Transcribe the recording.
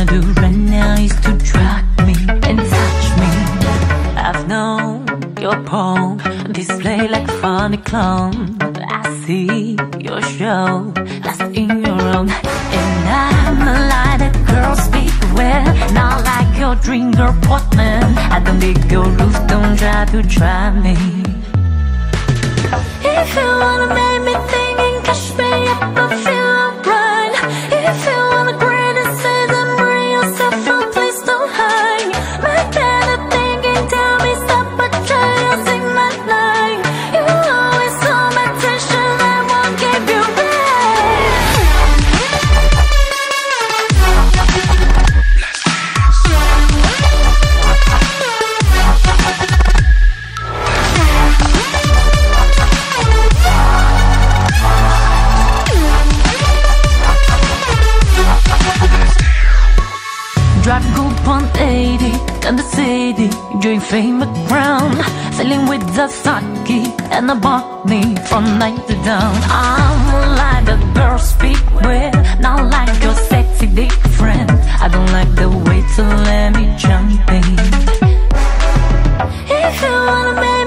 wanna do right now is to drag me and touch me. I've known your palm display like a funny clown. I see your show lost in your own. And I'm a lie that girls speak well. Not like your dream girl Portman. I don't dig your roof, don't try to try me lady in famous crown. Sailing with the sake and the bonnie from night to dawn. I'm like a girls speak with, not like your sexy dick friend. I don't like the way to let me jump in. If you wanna make